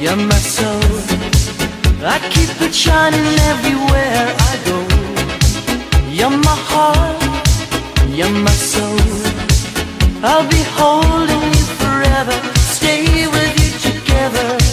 you're my soul. I keep it shining everywhere I go. You're my heart, you're my soul. I'll be holding you forever. Stay with you together.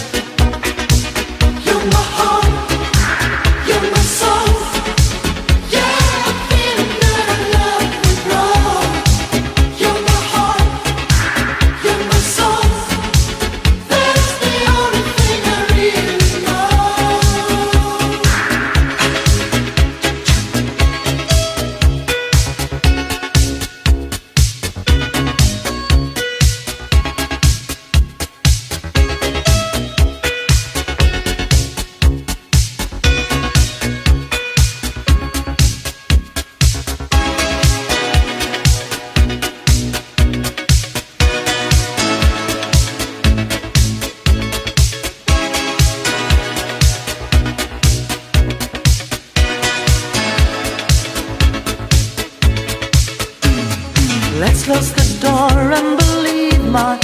close the door and believe my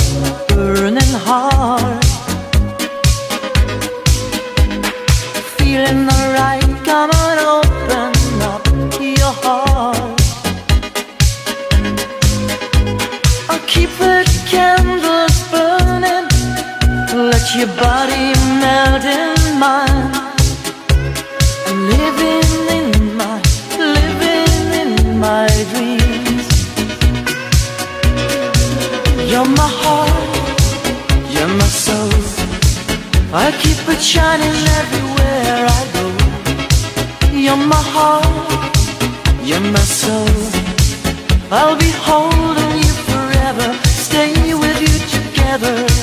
burning heart. shining everywhere I go. You're my heart, you're my soul. I'll be holding you forever Stay with you together.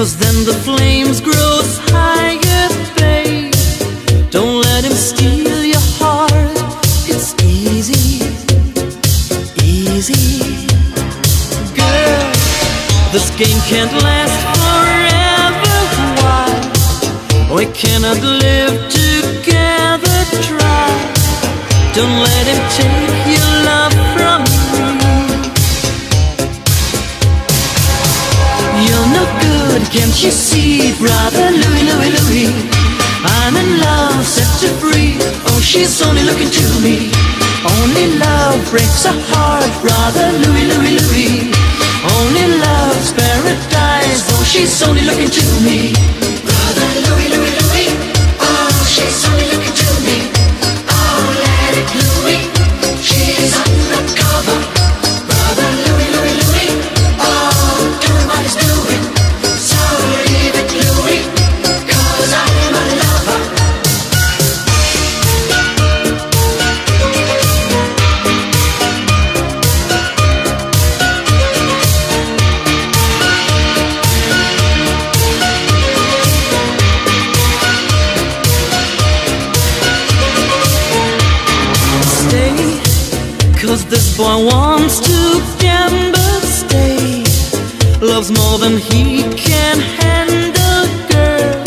The flames grows higher, babe. Don't let him steal your heart. It's easy, easy. Girl, this game can't last forever. Why? We cannot live together. Try. Don't let him take your love from me. You're no good, can't you see, brother Louie, Louie, Louie? I'm in love, set her free. Oh, she's only looking to me. Only love breaks a heart, brother Louie, Louie, Louie. Only love's paradise. Oh, she's only looking to me. Brother Louie, cause this boy wants to gamble. Stay, loves more than he can handle, girl.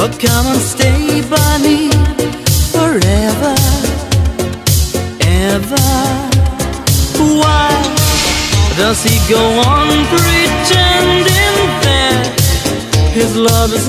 Oh, come and stay by me forever, ever. Why does he go on pretending that his love is